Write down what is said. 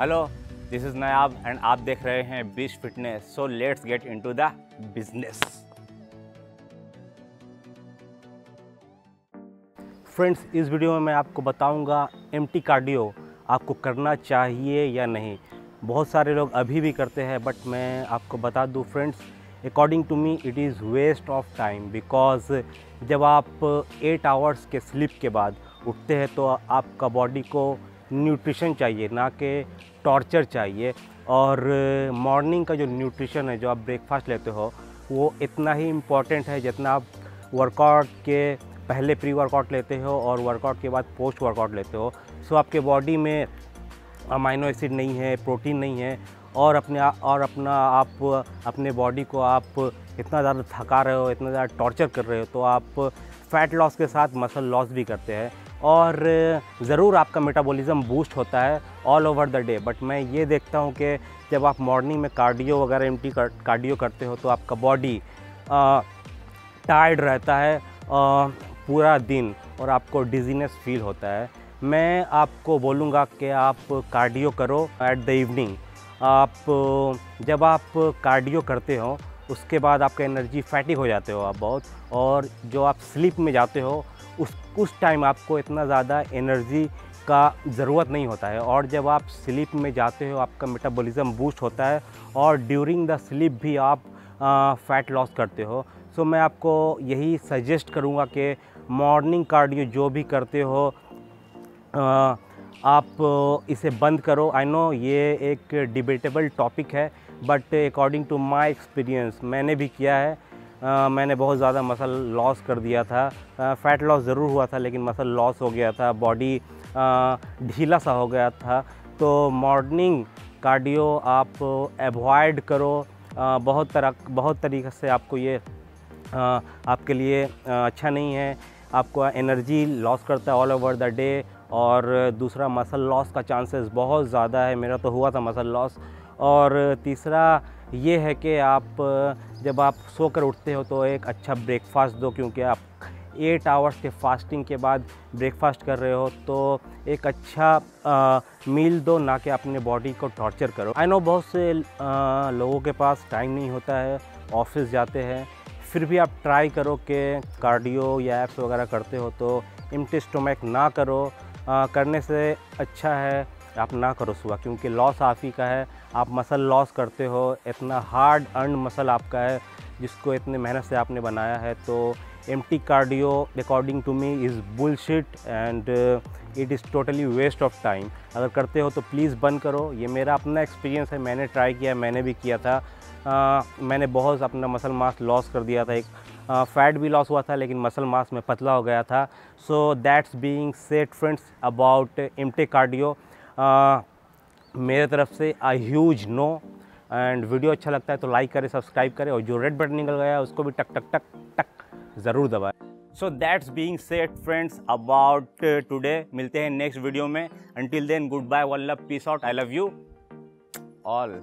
Hello this is Nayab and आप देख रहे हैं beach fitness so let's get into the business friends इस वीडियो में मैं आपको बताऊँगा एम कार्डियो आपको करना चाहिए या नहीं. बहुत सारे लोग अभी भी करते हैं बट मैं आपको बता दूँ friends according to me it is waste of time because जब आप एट आवर्स के स्लीप के बाद उठते हैं तो आपका बॉडी को न्यूट्रिशन चाहिए, ना कि टॉर्चर चाहिए। और मॉर्निंग का जो न्यूट्रिशन है, जो आप ब्रेकफास्ट लेते हो, वो इतना ही इंपॉर्टेंट है जितना आप वर्कआउट के पहले प्री वर्कआउट लेते हो और वर्कआउट के बाद पोस्ट वर्कआउट लेते हो। सो आपके बॉडी में अमाइनो एसिड नहीं है, प्रोटीन नहीं है, और अपने और अपना आप, अपने बॉडी को आप इतना ज़्यादा थका रहे हो, इतना ज़्यादा टॉर्चर कर रहे हो तो आप फैट लॉस के साथ मसल लॉस भी करते हैं। और ज़रूर आपका मेटाबॉलिज्म बूस्ट होता है all over the day but मैं ये देखता हूँ कि जब आप मॉर्निंग में कार्डियो वगैरह एम टी कार्डियो करते हो तो आपका बॉडी टायर्ड रहता है आ, पूरा दिन और आपको डिजीनेस फील होता है. मैं आपको बोलूँगा कि आप कार्डियो करो एट द इवनिंग आप जब आप कार्डियो करते हो उसके बाद आपका एनर्जी फैटिक हो जाते हो आप बहुत और जो आप स्लीप में जाते हो उस उस टाइम आपको इतना ज़्यादा एनर्जी का ज़रूरत नहीं होता है। और जब आप स्लीप में जाते हो आपका मेटाबॉलिज्म बूस्ट होता है और ड्यूरिंग द स्लीप भी आप आ, फ़ैट लॉस करते हो। सो मैं आपको यही सजेस्ट करूँगा कि मॉर्निंग कार्डियो जो भी करते हो आ, आप इसे बंद करो। आई नो ये एक डिबेटेबल टॉपिक है but according to my experience मैंने भी किया है। आ, मैंने बहुत ज़्यादा मसल लॉस कर दिया था। फ़ैट लॉस ज़रूर हुआ था लेकिन मसल लॉस हो गया था। बॉडी ढीला सा हो गया था। तो मॉर्निंग कार्डियो आप एवॉइड करो। आ, बहुत तरह बहुत तरीक़े से आपको ये आ, आपके लिए अच्छा नहीं है। आपको एनर्जी लॉस करता है ऑल ओवर द डे और दूसरा मसल लॉस का चांसेस बहुत ज़्यादा है मेरा तो हुआ था मसल लॉस। और तीसरा ये है कि आप जब आप सोकर उठते हो तो एक अच्छा ब्रेकफास्ट दो क्योंकि आप एट आवर्स के फास्टिंग के बाद ब्रेकफास्ट कर रहे हो तो एक अच्छा आ, मील दो ना कि अपने बॉडी को टॉर्चर करो। आई नो बहुत से आ, लोगों के पास टाइम नहीं होता है ऑफ़िस जाते हैं फिर भी आप ट्राई करो कि कार्डियो या एप्स वगैरह करते हो तो इम्टी स्टोमैक ना करो आ, करने से अच्छा है आप ना करो सुबह क्योंकि लॉस आप ही का है। आप मसल लॉस करते हो इतना हार्ड अर्न मसल आपका है जिसको इतने मेहनत से आपने बनाया है तो empty cardio according to me is bullshit and it is totally waste of time अगर करते हो तो प्लीज़ बंद करो। ये मेरा अपना एक्सपीरियंस है मैंने ट्राई किया मैंने भी किया था। uh, मैंने बहुत अपना मसल मास लॉस कर दिया था एक फैट भी लॉस हुआ था, लेकिन मसल मास में पतला हो गया था। So that's being said friends about empty cardio मेरे तरफ़ से a huge no and video अच्छा लगता है तो लाइक करें सब्सक्राइब करें और जो रेड बटन निकल गया है, उसको भी टक टक टक टक ज़रूर दबाएँ। So that's being said friends about today मिलते हैं नेक्स्ट वीडियो में. Until then goodbye one love peace out I love you all